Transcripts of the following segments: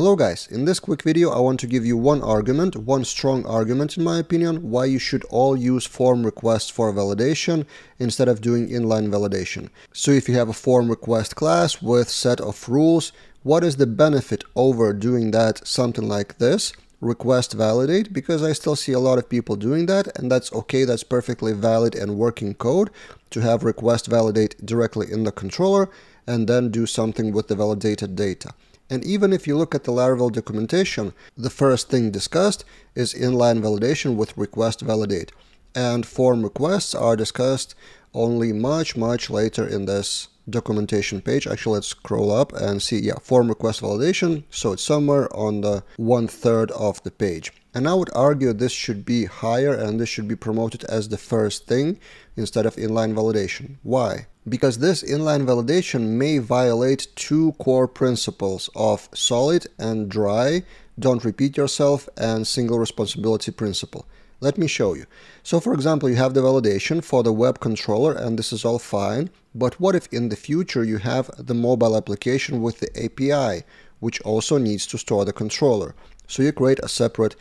Hello guys, in this quick video I want to give you one argument, one strong argument in my opinion, why you should all use form requests for validation instead of doing inline validation. So if you have a form request class with set of rules, what is the benefit over doing that something like this? request validate because I still see a lot of people doing that and that's okay that's perfectly valid and working code to have request validate directly in the controller and then do something with the validated data. And even if you look at the Laravel documentation, the first thing discussed is inline validation with request validate. And form requests are discussed only much, much later in this documentation page. Actually, let's scroll up and see, yeah, form request validation. So it's somewhere on the one third of the page. And I would argue this should be higher and this should be promoted as the first thing instead of inline validation. Why? Because this inline validation may violate two core principles of solid and dry, don't repeat yourself, and single responsibility principle. Let me show you. So for example, you have the validation for the web controller and this is all fine. But what if in the future you have the mobile application with the API, which also needs to store the controller? So you create a separate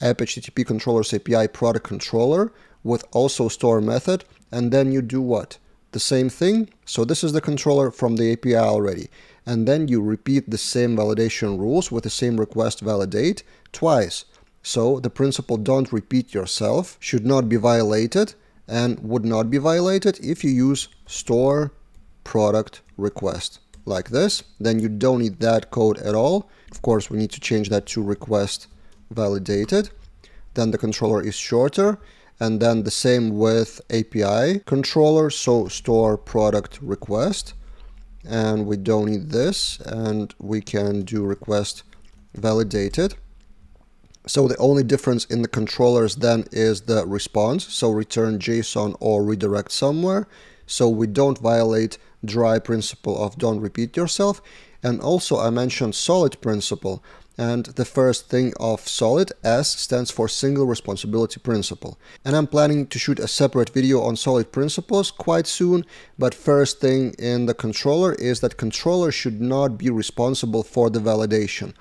app HTTP controllers API product controller with also store method and then you do what? The same thing. So this is the controller from the API already. And then you repeat the same validation rules with the same request validate twice. So the principle don't repeat yourself should not be violated and would not be violated if you use store product request like this. Then you don't need that code at all. Of course, we need to change that to request validated. Then the controller is shorter and then the same with API controller. So store product request and we don't need this and we can do request validated so the only difference in the controllers then is the response. So return JSON or redirect somewhere. So we don't violate dry principle of don't repeat yourself. And also I mentioned solid principle. And the first thing of solid, S, stands for single responsibility principle. And I'm planning to shoot a separate video on solid principles quite soon. But first thing in the controller is that controller should not be responsible for the validation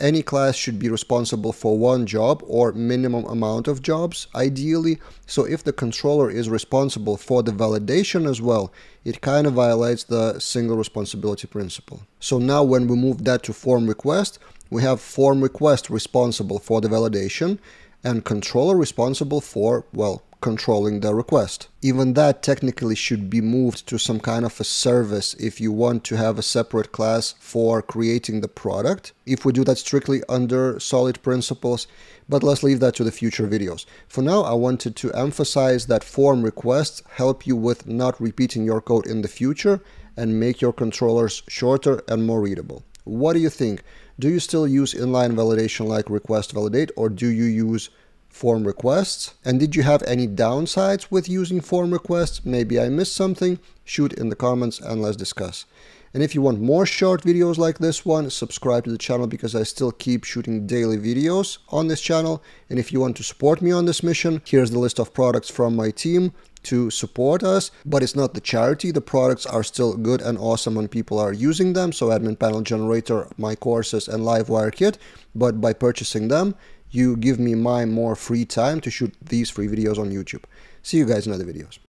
any class should be responsible for one job or minimum amount of jobs, ideally. So if the controller is responsible for the validation as well, it kind of violates the single responsibility principle. So now when we move that to form request, we have form request responsible for the validation and controller responsible for, well, controlling the request. Even that technically should be moved to some kind of a service if you want to have a separate class for creating the product. If we do that strictly under solid principles, but let's leave that to the future videos. For now, I wanted to emphasize that form requests help you with not repeating your code in the future and make your controllers shorter and more readable. What do you think? Do you still use inline validation like request validate or do you use form requests. And did you have any downsides with using form requests? Maybe I missed something? Shoot in the comments and let's discuss. And if you want more short videos like this one, subscribe to the channel because I still keep shooting daily videos on this channel. And if you want to support me on this mission, here's the list of products from my team to support us, but it's not the charity. The products are still good and awesome when people are using them. So admin panel generator, my courses and Livewire kit. But by purchasing them, you give me my more free time to shoot these free videos on YouTube. See you guys in other videos.